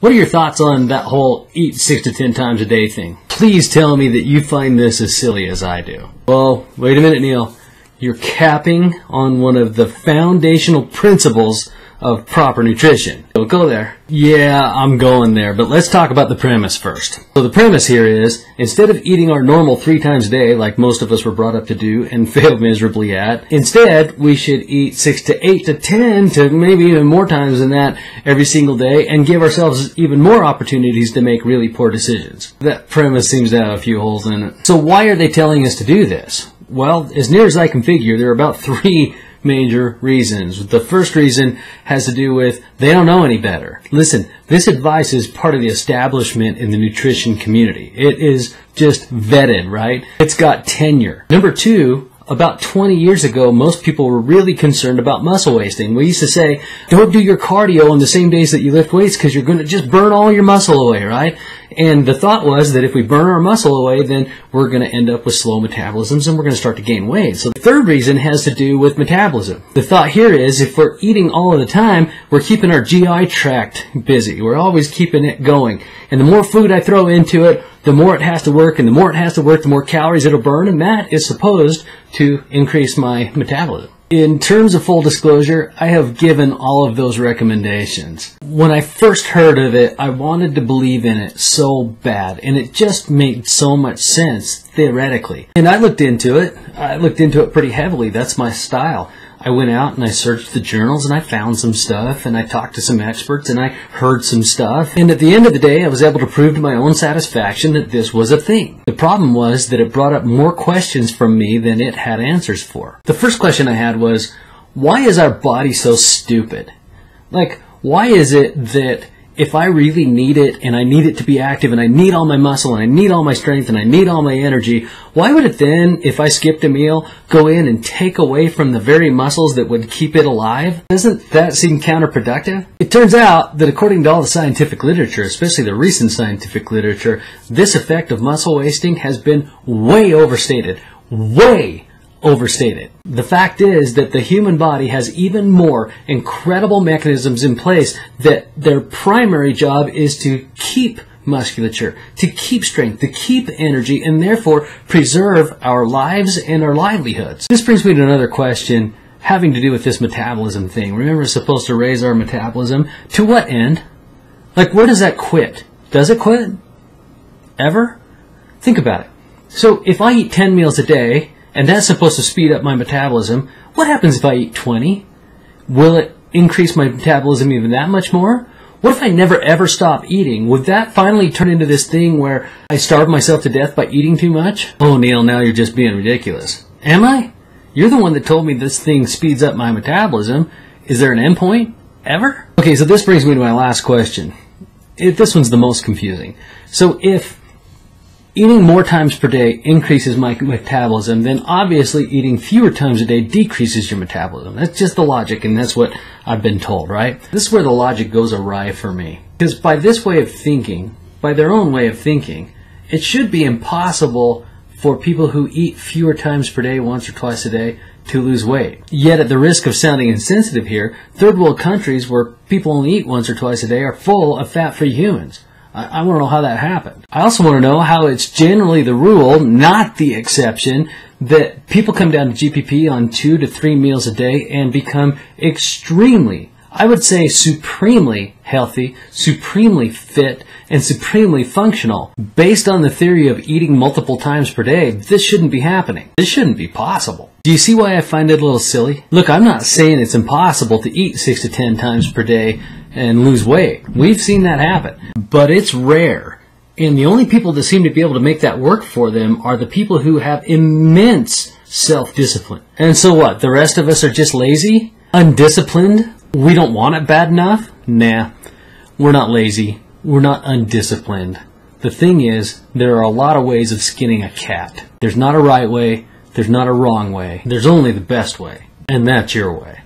What are your thoughts on that whole eat six to ten times a day thing? Please tell me that you find this as silly as I do. Well, wait a minute, Neil. You're capping on one of the foundational principles of proper nutrition. Go there. Yeah, I'm going there, but let's talk about the premise first. So the premise here is, instead of eating our normal three times a day, like most of us were brought up to do and failed miserably at, instead we should eat six to eight to ten to maybe even more times than that every single day and give ourselves even more opportunities to make really poor decisions. That premise seems to have a few holes in it. So why are they telling us to do this? Well, as near as I can figure, there are about three major reasons. The first reason has to do with they don't know any better. Listen, this advice is part of the establishment in the nutrition community. It is just vetted, right? It's got tenure. Number two, about 20 years ago, most people were really concerned about muscle wasting. We used to say, don't do your cardio on the same days that you lift weights because you're going to just burn all your muscle away, right? And the thought was that if we burn our muscle away, then we're going to end up with slow metabolisms and we're going to start to gain weight. So the third reason has to do with metabolism. The thought here is if we're eating all of the time, we're keeping our GI tract busy. We're always keeping it going. And the more food I throw into it, the more it has to work, and the more it has to work, the more calories it'll burn, and that is supposed to increase my metabolism. In terms of full disclosure, I have given all of those recommendations. When I first heard of it, I wanted to believe in it so bad, and it just made so much sense theoretically. And I looked into it. I looked into it pretty heavily. That's my style. I went out and I searched the journals and I found some stuff and I talked to some experts and I heard some stuff. And at the end of the day, I was able to prove to my own satisfaction that this was a thing. The problem was that it brought up more questions from me than it had answers for. The first question I had was, why is our body so stupid? Like, why is it that if I really need it and I need it to be active and I need all my muscle and I need all my strength and I need all my energy, why would it then, if I skipped a meal, go in and take away from the very muscles that would keep it alive? Doesn't that seem counterproductive? It turns out that according to all the scientific literature, especially the recent scientific literature, this effect of muscle wasting has been way overstated. Way overstated. The fact is that the human body has even more incredible mechanisms in place that their primary job is to keep musculature, to keep strength, to keep energy, and therefore preserve our lives and our livelihoods. This brings me to another question having to do with this metabolism thing. Remember, it's supposed to raise our metabolism. To what end? Like, where does that quit? Does it quit? Ever? Think about it. So, if I eat 10 meals a day, and that's supposed to speed up my metabolism. What happens if I eat 20? Will it increase my metabolism even that much more? What if I never ever stop eating? Would that finally turn into this thing where I starve myself to death by eating too much? Oh, Neil, now you're just being ridiculous. Am I? You're the one that told me this thing speeds up my metabolism. Is there an endpoint? Ever? Okay, so this brings me to my last question. If this one's the most confusing. So if eating more times per day increases my metabolism, then obviously eating fewer times a day decreases your metabolism. That's just the logic, and that's what I've been told, right? This is where the logic goes awry for me. Because by this way of thinking, by their own way of thinking, it should be impossible for people who eat fewer times per day, once or twice a day, to lose weight. Yet, at the risk of sounding insensitive here, third world countries where people only eat once or twice a day are full of fat free humans. I, I want to know how that happened. I also want to know how it's generally the rule, not the exception, that people come down to GPP on two to three meals a day and become extremely, I would say supremely healthy, supremely fit, and supremely functional. Based on the theory of eating multiple times per day, this shouldn't be happening. This shouldn't be possible. Do you see why I find it a little silly? Look, I'm not saying it's impossible to eat six to ten times per day and lose weight. We've seen that happen, but it's rare. And the only people that seem to be able to make that work for them are the people who have immense self-discipline. And so what? The rest of us are just lazy? Undisciplined? We don't want it bad enough? Nah. We're not lazy. We're not undisciplined. The thing is, there are a lot of ways of skinning a cat. There's not a right way. There's not a wrong way. There's only the best way. And that's your way.